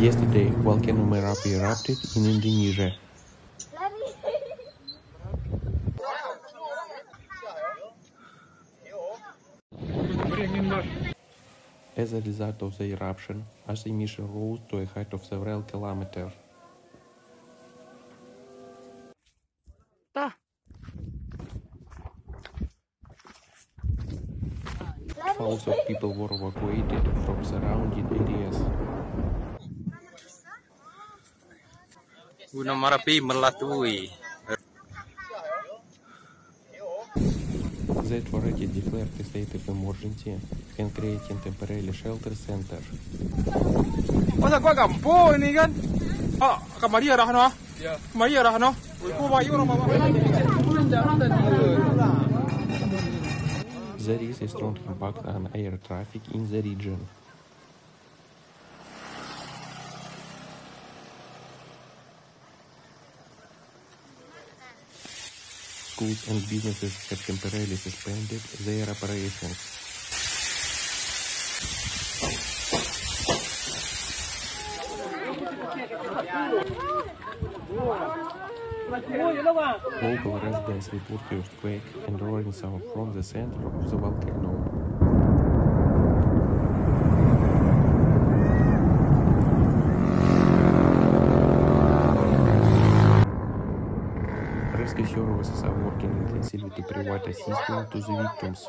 Yesterday, volcano Merapi erupted in Indonesia. As a result of the eruption, ash emission rose to a height of several kilometers. Thousands of people were evacuated from surrounding areas. Gunung Merapi melatui. The authority declared a state of emergency and creating temporary shelter center. Masa gua gampo ini kan? Ah, kamari arah no? Ya. Kamari arah no? Gua bayu orang mama. There is a strong impact on air traffic in the region. Schools and businesses have temporarily suspended their operations. Local residents report earthquake and roaring sound from the center of the volcano. Rescue services are working intensively to provide assistance to the victims.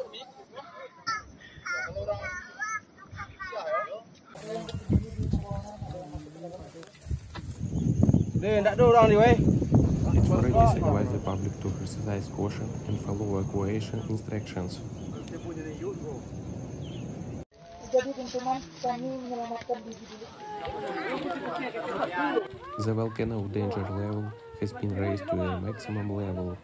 Ni tak ada orang ni weh. Authorities advise the public to exercise caution and follow evacuation instructions. Jadi teman-teman kami menyelamatkan diri dulu. The volcano danger level has been raised to a maximum level.